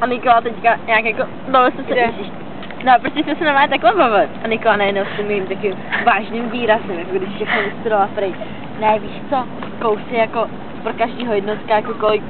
A Nikola teďka nějak jako, no, bavil no, prostě se se, No a prostě jsme se normálně takhle bavili. A Nikola najednou s tím mým takým vážným výrazem, jako když všechno vystudovala prej. Ne, víš co, kousy jako pro každýho jednotka, jako kolik